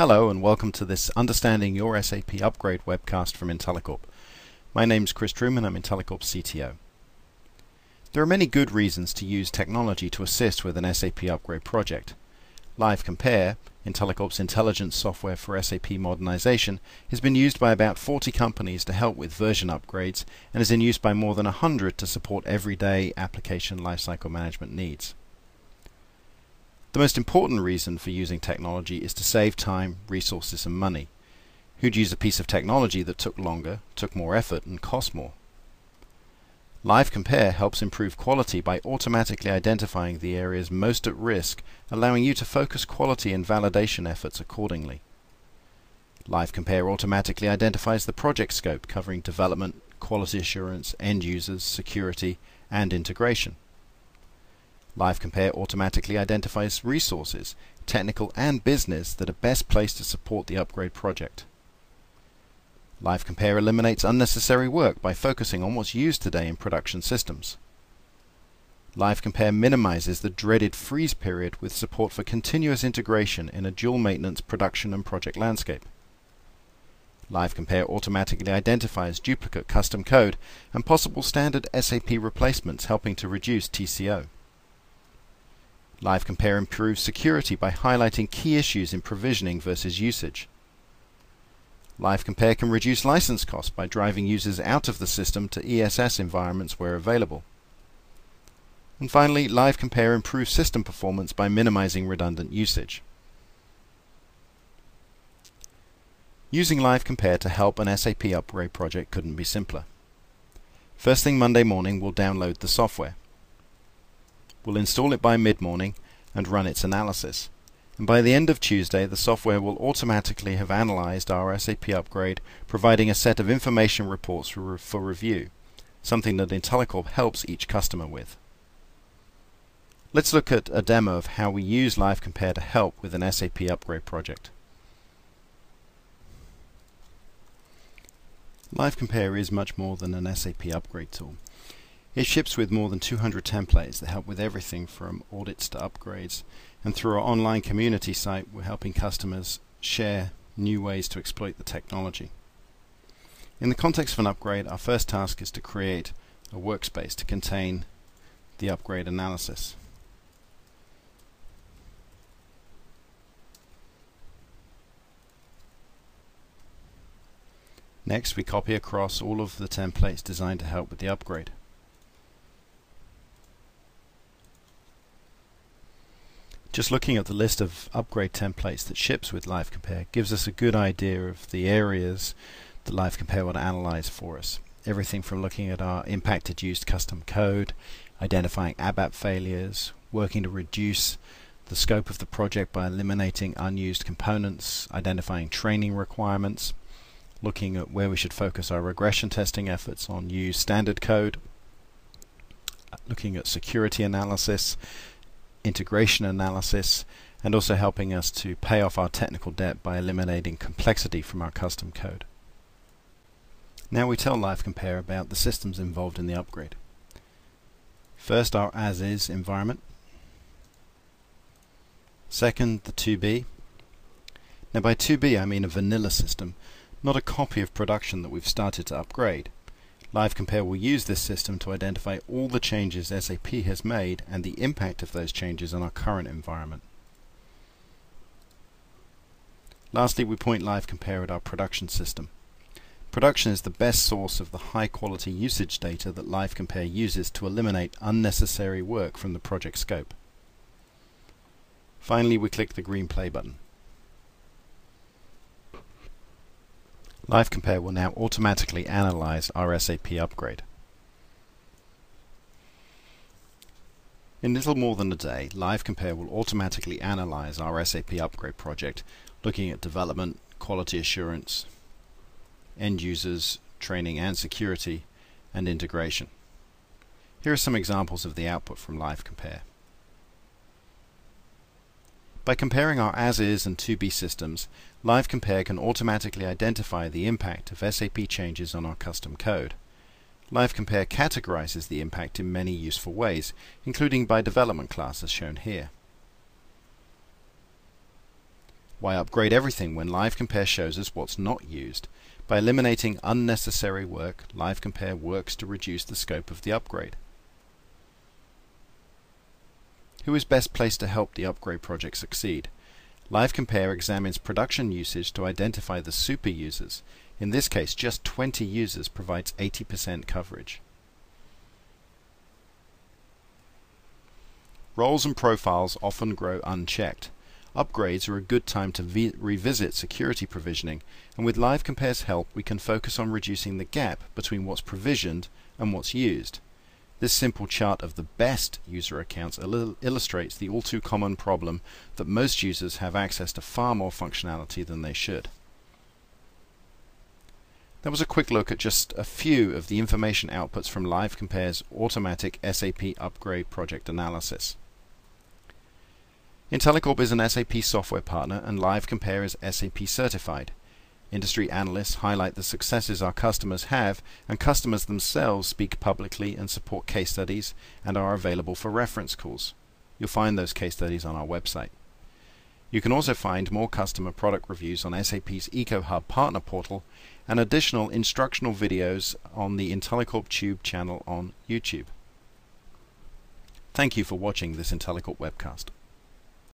Hello and welcome to this Understanding Your SAP Upgrade webcast from IntelliCorp. My name is Chris Trueman, I'm IntelliCorp's CTO. There are many good reasons to use technology to assist with an SAP upgrade project. Live Compare, IntelliCorp's intelligence software for SAP modernization, has been used by about 40 companies to help with version upgrades and is in use by more than 100 to support everyday application lifecycle management needs. The most important reason for using technology is to save time, resources and money. Who'd use a piece of technology that took longer, took more effort and cost more? Live Compare helps improve quality by automatically identifying the areas most at risk, allowing you to focus quality and validation efforts accordingly. Live Compare automatically identifies the project scope covering development, quality assurance, end users, security, and integration. Live Compare automatically identifies resources, technical and business, that are best placed to support the upgrade project. Live Compare eliminates unnecessary work by focusing on what's used today in production systems. Live Compare minimizes the dreaded freeze period with support for continuous integration in a dual maintenance production and project landscape. Live Compare automatically identifies duplicate custom code and possible standard SAP replacements helping to reduce TCO. Live Compare improves security by highlighting key issues in provisioning versus usage. Live Compare can reduce license costs by driving users out of the system to ESS environments where available. And finally, Live Compare improves system performance by minimizing redundant usage. Using Live Compare to help an SAP upgrade project couldn't be simpler. First thing Monday morning, we'll download the software. We'll install it by mid-morning and run its analysis. And by the end of Tuesday, the software will automatically have analyzed our SAP upgrade, providing a set of information reports for, for review, something that IntelliCorp helps each customer with. Let's look at a demo of how we use Live Compare to help with an SAP upgrade project. Live Compare is much more than an SAP upgrade tool. It ships with more than 200 templates that help with everything from audits to upgrades. And through our online community site, we're helping customers share new ways to exploit the technology. In the context of an upgrade, our first task is to create a workspace to contain the upgrade analysis. Next, we copy across all of the templates designed to help with the upgrade. Just looking at the list of upgrade templates that ships with Live Compare gives us a good idea of the areas that Live Compare will analyze for us. Everything from looking at our impacted used custom code, identifying ABAP failures, working to reduce the scope of the project by eliminating unused components, identifying training requirements, looking at where we should focus our regression testing efforts on used standard code, looking at security analysis, integration analysis, and also helping us to pay off our technical debt by eliminating complexity from our custom code. Now we tell Live Compare about the systems involved in the upgrade. First, our as-is environment. Second, the to-be. Now by to-be I mean a vanilla system, not a copy of production that we've started to upgrade. Live Compare will use this system to identify all the changes SAP has made and the impact of those changes on our current environment. Lastly, we point Live Compare at our production system. Production is the best source of the high quality usage data that Live Compare uses to eliminate unnecessary work from the project scope. Finally, we click the green play button. Live Compare will now automatically analyze our SAP upgrade. In little more than a day, Live Compare will automatically analyze our SAP upgrade project, looking at development, quality assurance, end users, training and security, and integration. Here are some examples of the output from Live Compare. By comparing our as-is and to-be systems, Live Compare can automatically identify the impact of SAP changes on our custom code. Live Compare categorizes the impact in many useful ways, including by development class as shown here. Why upgrade everything when LiveCompare shows us what's not used? By eliminating unnecessary work, LiveCompare works to reduce the scope of the upgrade. Who is best placed to help the upgrade project succeed? LiveCompare examines production usage to identify the super users. In this case, just 20 users provides 80% coverage. Roles and profiles often grow unchecked. Upgrades are a good time to revisit security provisioning, and with LiveCompare's help we can focus on reducing the gap between what's provisioned and what's used. This simple chart of the best user accounts il illustrates the all too common problem that most users have access to far more functionality than they should. That was a quick look at just a few of the information outputs from LiveCompare's automatic SAP upgrade project analysis. Intellicorp is an SAP software partner and LiveCompare is SAP certified. Industry analysts highlight the successes our customers have, and customers themselves speak publicly and support case studies and are available for reference calls. You'll find those case studies on our website. You can also find more customer product reviews on SAP's EcoHub partner portal and additional instructional videos on the Intellicorp Tube channel on YouTube. Thank you for watching this Intellicorp webcast.